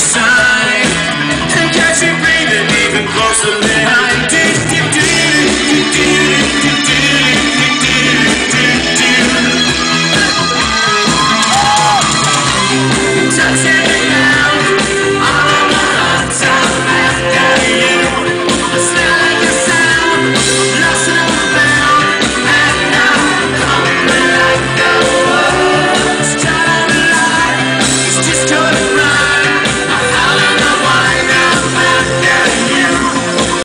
sun.